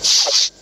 Bye.